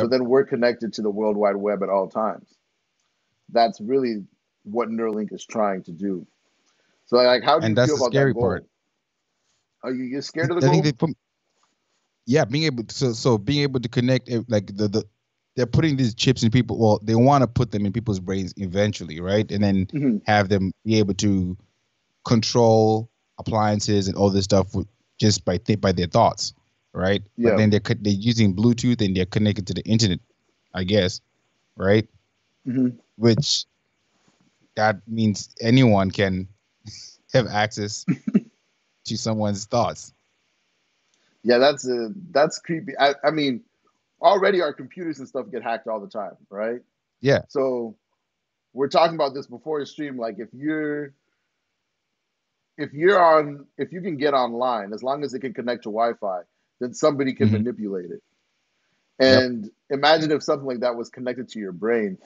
So then we're connected to the World Wide Web at all times. That's really what Neuralink is trying to do. So, like, how do And you feel about that scary goal? part. Are you you scared of I the think goal? they put, yeah, being able to, so so being able to connect eh, like the the they're putting these chips in people. Well, they want to put them in people's brains eventually, right? And then Mhm. have them be able to control appliances and all this stuff with, just by th- by their thoughts, right? Yeah. But then they're they're using Bluetooth and they're connected to the internet, I guess, right? Mhm. Which that means anyone can have access to someone's thoughts. Yeah, that's uh that's creepy. I, I mean, already our computers and stuff get hacked all the time, right? Yeah. So we're talking about this before the stream. Like if you're if you're on if you can get online, as long as it can connect to Wi-Fi, then somebody can Mhm. manipulate it. Yep. And imagine if something like that was connected to your brain.